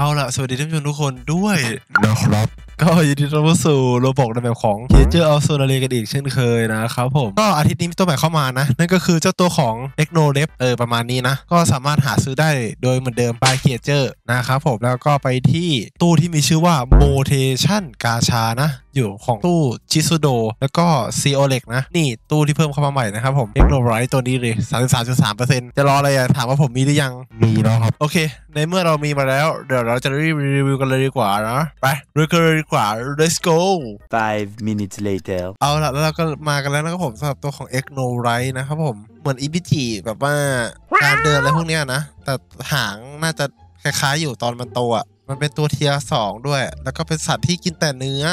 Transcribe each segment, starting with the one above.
เอาล่ะ สวัสดีท่านผู้ชมทุกคนด้วยนะครับ ก็ยินดีต้อนรับสู่ Roblox ในแมพของ Creatures of Sonaria กันอีกเช่นเคยนะครับผม ก็อาทิตย์นี้มีตัวใหม่เข้ามานะ นั่นก็คือเจ้าตัวของ e c n o l e p เออประมาณนี้นะ ก็สามารถหาซื้อได้โดยเหมือนเดิม by เคเจอร์นะครับผมแล้วก็ไปที่ตู้ที่มีชื่อว่า Motation กาชานะ อยู่ของตู้ชิซุโดแล้วก็ซีโอเล็กนะ นี่ตู้ที่เพิ่มเข้ามาใหม่นะครับผม e c n o l i t e ตัวนี้เลย 33.3%จะรออะไรอะถามว่าผมมีหรือยังมีแล้วครับ โอเค ในเมื่อเรามีมาแล้ว เดี๋ยวเราจะรีวิวกันเลยดีกว่านะ ไปรีวิวกันเลยดีกว่า let's go Five minutes later. เอาละแล้วเราก็มากันแล้วนะครับผมสำหรับตัวของ e x n o r i t e นะครับผม เหมือน e p g แบบว่าการเดินอะไรพวกเนี้ยนะ แต่หางน่าจะคล้ายๆอยู่ตอนมันโตอะมันเป็นตัว tier สองด้วย แล้วก็เป็นสัตว์ที่กินแต่เนื้อ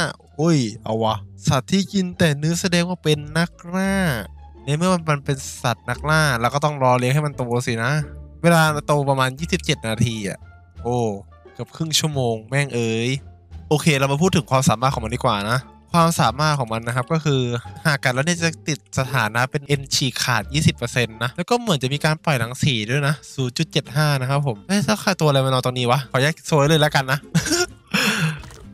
อุ้ย เอาวะ สัตว์ที่กินแต่เนื้อแสดงว่าเป็นนักล่า ในเมื่อมันเป็นสัตว์นักล่าเราก็ต้องรอเลี้ยงให้มันโตสินะ เวลาโตประมาณ 27 นาทีอะ โอ้เกือบครึ่งชั่วโมงแม่งเอ้ยโอเค เรามาพูดถึงความสามารถของมันดีกว่านะ ความสามารถของมันนะครับก็คือหากกัดแล้วเนี่ยจะติดสถานะเป็นเอ็นฉีกขาด 20%นะ แล้วก็เหมือนจะมีการปล่อยหนังสีด้วยนะ 0.75 นะครับผมเฮ้ยถ้าใครตัวอะไรมานอนตรงนี้วะ ขอแยกโซยเลยแล้วกันนะ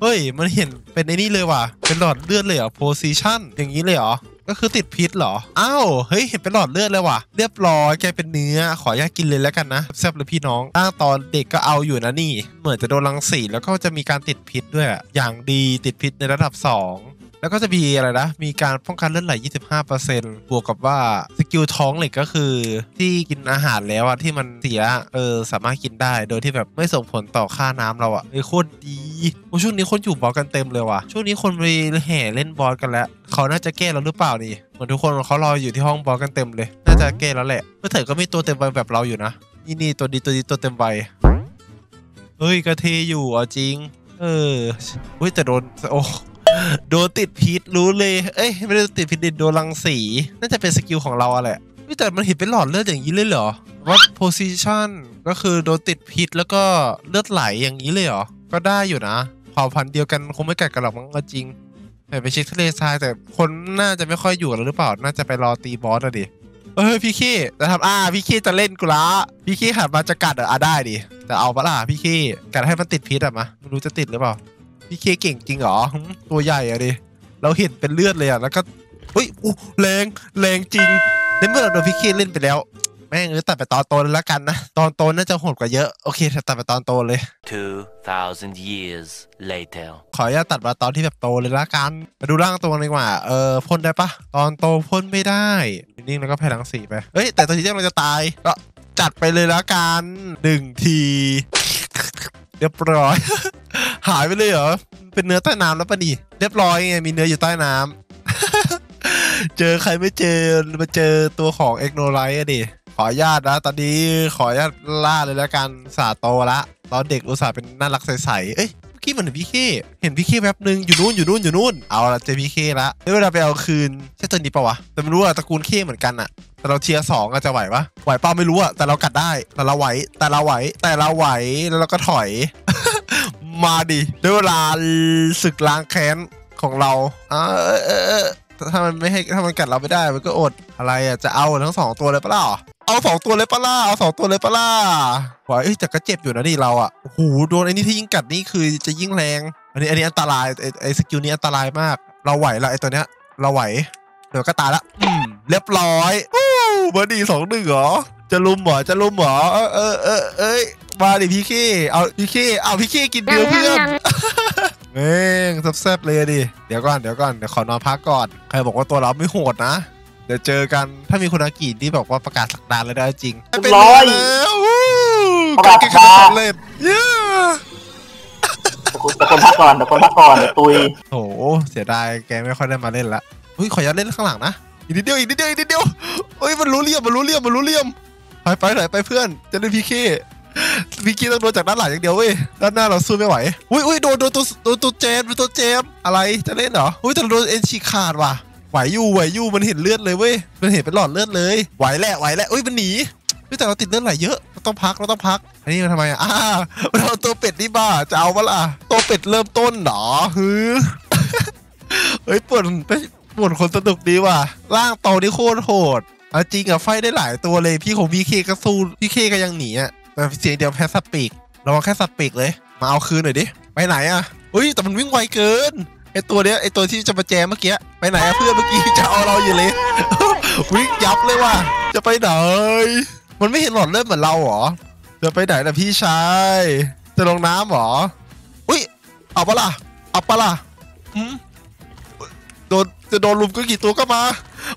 เฮ้ย มันเห็นเป็นไอ้นี่เลยว่ะ เป็นหลอดเลือดเลยเหรอ position อย่างนี้เลยเหรอ ก็คือติดพิษเหรอ อ้าว เฮ้ย เห็นเป็นหลอดเลือดเลยว่ะ เรียบร้อย แกเป็นเนื้อ ขออนุญาตกินเลยแล้วกันนะ แซ่บเลยพี่น้อง ตั้งตอนเด็กก็เอาอยู่นะนี่ เหมือนจะโดนรังสีแล้วก็จะมีการติดพิษด้วยอะอย่างดีติดพิษในระดับ 2 แล้วก็จะมีอะไรนะ มีการป้องกันเลือดไหล 25%บวกกับว่าสกิลท้องเหล็กก็คือ ที่กินอาหารแล้วอะที่มันเสียเออสามารถกินได้ โดยที่แบบไม่ส่งผลต่อค่าน้ำเราอะเออโคตรดีโอ้ช่วงนี้คนอยู่บอสกันเต็มเลยว่ะ ช่วงนี้คนไปแห่เล่นบอสกันแล้ว เขาน่าจะแก้แล้วหรือเปล่านี่เหมือนทุกคนเขารออยู่ที่ห้องบอสกันเต็มเลย น่าจะแก้แล้วแหละเพื่อเถอก็มีตัวเต็มใบแบบเราอยู่นะนี่นี่ตัวดีตัวดีตัวเต็มใบเฮ้ยกระเทอยู่อะจริง เออเฮ้ยแต่โดนโอ้ โดนติดพิษรู้เลย เอ้ยไม่ได้ติดพิษดิโดนรังสี น่าจะเป็นสกิลของเราอะแหละแต่มันเห็นเป็นหลอดเลือดอย่างนี้เลยเหรอวัด position ก็คือโดนติดพิษแล้วก็เลือดไหลอย่างนี้เลยเหรอ ก็ได้อยู่นะเผ่าพันธุ์เดียวกันคงไม่กัดกันหรอกมั้งก็จริง แต่ไปเช็คทะเลทรายแต่คนน่าจะไม่ค่อยอยู่แล้วหรือเปล่า น่าจะไปรอตีบอสอะดิ เอ้ยพี่ขี้จะทำอ่าพี่ขี้จะเล่นกูละ พี่ขี้หันมาจะกัดอะได้ดิ แต่เอาปะล่ะพี่ขี้กัดให้มันติดพิษอะมะไม่รู้จะติดหรือเปล่า พี่ขี้เก่งจริงเหรอหึตัวใหญ่อะดิ เราเห็นเป็นเลือดเลยอะแล้วก็เฮ้ยอู้แรงแรงจริงในเมื่อเราโดนพี่ขี้เล่นไปแล้ว แม่งเออตัดไปตอนโตเลยละกันนะ ตอนโตน่าจะโหดกว่าเยอะ โอเคตัดไปตอนโตเลย Two thousand years later. ขออนุญาตตัดมาตอนที่แบบโตเลยละกัน มาดูร่างตัวดีกว่า เออพ่นได้ปะตอนโตพ่นไม่ได้ นิ่งๆแล้วก็แผ่ลังสีไป เฮ้ย แต่ตอนที่เราจะตายก็จัดไปเลยละกันหนึ่งที เรียบร้อย หายไปเลยเหรอ เป็นเนื้อใต้น้ำแล้วปะนี่เรียบร้อยไงมีเนื้ออยู่ใต้น้ำเจอใครไม่เจอมาเจอตัวของ Xenolif อะดิขออนุญาตนะ ตอนนี้ขออนุญาตล่าเลยและกันสาโตละตอนเด็กอุตส่าห์เป็นน่ารักใสๆเอ้ยเมื่อกี้มันเห็นพี่เคเห็นพี่เคแป๊บนึงอยู่นู่นอยู่นู่นอยู่นู่น เอาละเจอพี่เคละแล้วเวลาไปเอาคืนใช่ตัวนี้ปะวะ แต่ไม่รู้อะตระกูลเคเหมือนกันอะแต่เรา tier สองอะจะไหวปะไหวเปล่าไม่รู้อะแต่เรากัดได้ แต่เราไหว แต่เราไหว แต่เราไหว แล้วเราก็ถอย มาดิด้วยเวลาศึกล้างแค้นของเราอ่าเออเออเออถ้ามันไม่ให้ถ้ามันกัดเราไม่ได้มันก็อดอะไรอะจะเอาทั้งสองตัวเลยปะล่ะเอาสองตัวเลยปะล่ะเอาสองตัวเลยปะล่ะไหวเอ้ยแต่ก็เจ็บอยู่นะนี่เราอะโอ้โหโดนไอ้นี่ที่ยิ่งกัดนี่คือจะยิ่งแรง อันนี้อันนี้อันตรายไอ้ไอ้สกิลนี้อันตรายมาก เราไหวละไอ้ตัวเนี้ย เราไหวเดี๋ยวก็ตายละอืมเรียบร้อยอู้เบอร์ดีสองหนึ่งเหรอจะลุมเหรอจะลุมเหรอเออเออเออเอ้ย มาดิพี่ขี้เอาพี่ขี้เอาพี่ขี้กินเดียวเพื่อนแม่งแซ่บๆเลยดิ เดี๋ยวก่อนเดี๋ยวก่อนเดี๋ยวขอนอนพักก่อน ใครบอกว่าตัวเราไม่โหดนะ เดี๋ยวเจอกันถ้ามีคุณอากิที่บอกว่าประกาศสักดานแล้วได้จริงเรียบร้อยแล้ววู้ประกาศเก่งสักดาสำเร็จเย้แต่คนพักก่อนแต่คนพักก่อนเดี๋ยวตุยโหเสียดายแกไม่ค่อยได้มาเล่นละอุ้ยขออนุญาตเล่นข้างหลังนะอีกนิดเดียวอีกนิดเดียวอีกนิดเดียวเฮ้ยมันรู้เลี่ยมมันรู้เลี่ยมมันรู้เลี่ยมไปไปไหนไปเพื่อนจะเล่นพีเค พีเคต้องโดนจากด้านหลังอย่างเดียวเว้ย ด้านหน้าเราสู้ไม่ไหว อุ้ยอุ้ยโดนโดนตัวโดนตัวเจมโดนตัวเจมอะไร จะเล่นเหรอ อุ้ยแต่โดนเอ็นฉีขาดว่ะ ไหวอยู่ไหวอยู่มันเห็นเลือดเลยเว้ย มันเห็นเป็นหลอดเลือดเลย ไหวแหละไหวแหละอุ้ยมันหนีเฮ้ยแต่เราติดเลือดไหลเยอะ เราต้องพักเราต้องพัก อันนี้มันทำไมอะอ่าเราตัวเป็ดนี่บ้า จะเอาปะล่ะ ตัวเป็ดเริ่มต้นเหรอฮือเฮ้ยปวดปวดคนสนุกดีว่ะ ร่างโตนี่โคตรโหดเอาจริงอะไฟได้หลายตัวเลย พี่ของพี่เคก็สู้พี่เคก็ยังหนีอะ แต่เสียงเดียวแพ้สปีกเระวังแค่สัตว์ปีกเลย มาเอาคืนหน่อยดิ ไปไหนอะเฮ้ยแต่มันวิ่งไวเกินไอตัวเนี้ยไอตัวที่จะมาแจมเมื่อกี้ไปไหนอะเพื่อนเมื่อกี้จะเอาเราอยู่เลย วิ่งยับเลยว่ะจะไปไหนมันไม่เห็นหลอดเลือดเหมือนเราหรอจะไปไหนนะพี่ชายจะลงน้ำหรออุ้ยเอาปะล่ะเอาปะล่ะโดนจะโดนลุมก็กี่ตัวก็มา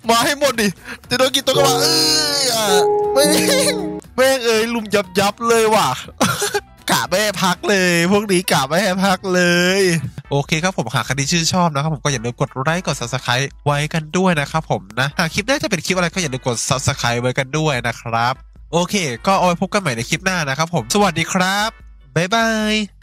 มาให้หมดดิจะโดนกี่ตัวก็มาเอ้ยอะไม่ แม่งเอ้ยลุมยับยับเลยว่ะกะไม่ให้พักเลย พวกนี้กะไม่ให้พักเลย โอเคครับผมหากคดีชื่นชอบนะครับผมก็อย่าลืมกดไลค์กด subscribe ไว้กันด้วยนะครับผมนะหากคลิปหน้าจะเป็นคลิปอะไรก็อย่าลืมกด subscribe ไว้กันด้วยนะครับ โอเค ก็เอาไว้พบกันใหม่ในคลิปหน้านะครับผมสวัสดีครับบ๊ายบาย